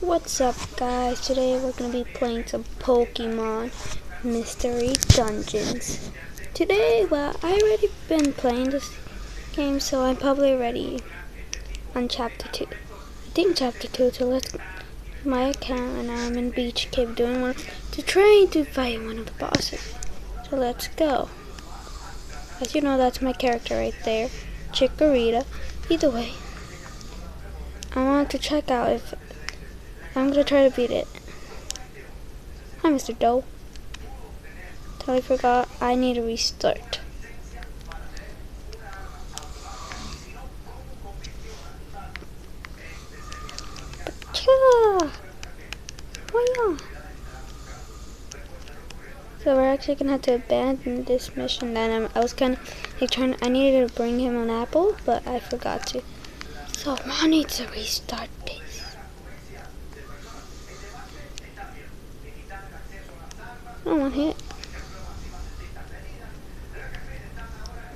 What's up guys? Today we're going to be playing some Pokemon Mystery Dungeons. Today, well, I already been playing this game, so I'm probably ready on chapter 2. I think chapter 2, so let's my account and I'm in Beach Cave doing one to try to fight one of the bosses. So let's go. As you know, that's my character right there, Chikorita. Either way, I want to check out if I'm gonna try to beat it. Hi, Mr. Doe. Totally forgot. I need to restart. Cha! Why So we're actually gonna have to abandon this mission. Then I'm, I was kind of like trying. I needed to bring him an apple, but I forgot to. So I need to restart this. Oh, one hit.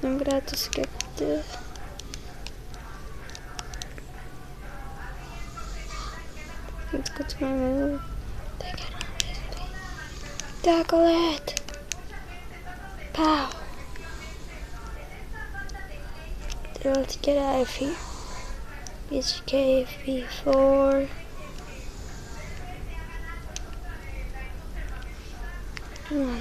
I'm gonna have to skip this. Let's go to my move. Tackle it! Pow! Let's get out of here. It's KFB4. Come on.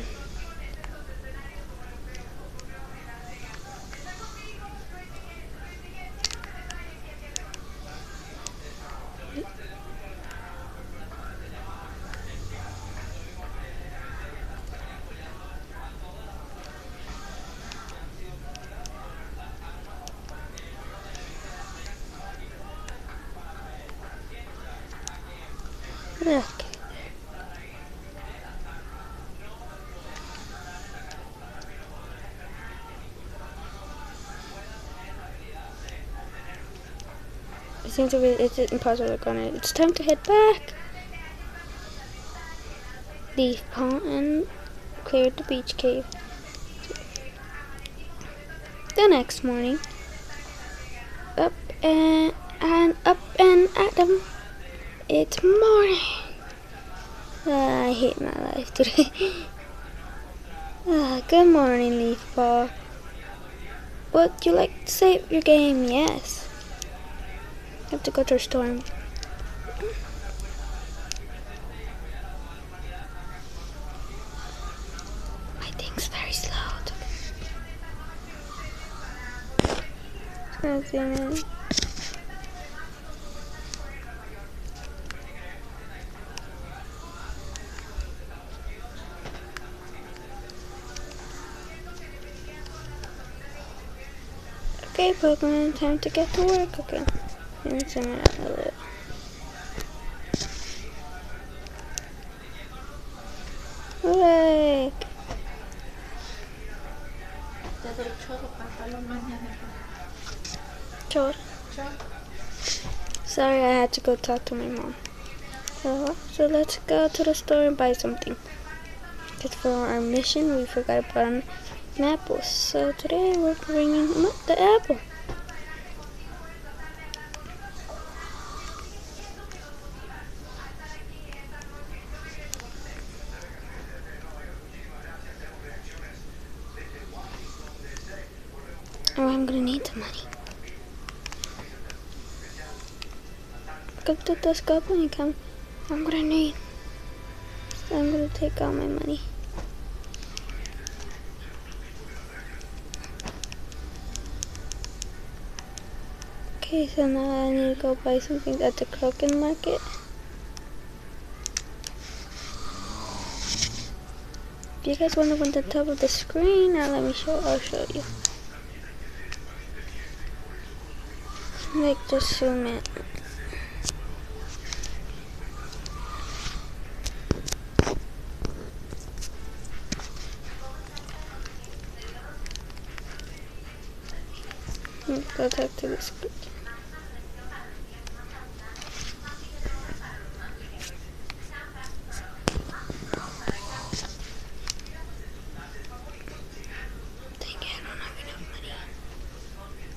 Look. It seems be it's impossible to go on it. It's time to head back. Leaf pond cleared the beach cave. The next morning, up and, and up and at them. It's morning. Uh, I hate my life today. uh, good morning, Leaf. Would you like to save your game? Yes. Have to go to a storm. My thing's very slow. In. Okay, Pokemon, time to get to work. Okay, Hooray! Chor. Sorry, I had to go talk to my mom. So, so let's go to the store and buy something. Because for our mission, we forgot on an apple. So today we're bringing the apple. Oh, I'm gonna need the money. To the scope and come. I'm gonna need. I'm gonna take out my money. Okay, so now I need to go buy something at the Kroken Market. If you guys want to go to the top of the screen, now let me show. I'll show you. Like just zoom in. Go talk to this.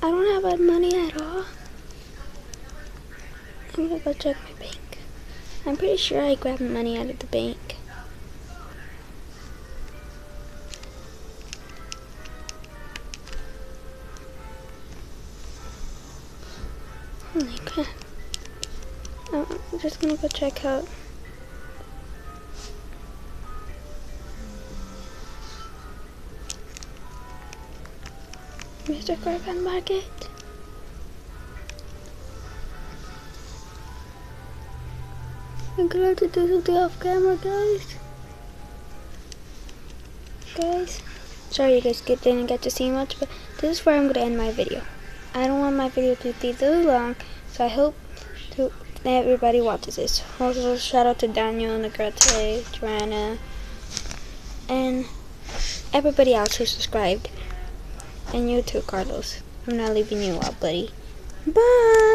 I don't have money at all. I'm gonna go check my bank. I'm pretty sure I grabbed money out of the bank. Holy crap. Oh, I'm just gonna go check out. Mr. Corbin Market. I'm gonna have to do something off camera, guys. Guys, sorry you guys didn't get to see much, but this is where I'm gonna end my video. I don't want my video to be too long, so I hope to, everybody watches this. Also, shout out to Daniel, Negrete, Joanna, and everybody else who subscribed. And you too, Carlos. I'm not leaving you out, buddy. Bye!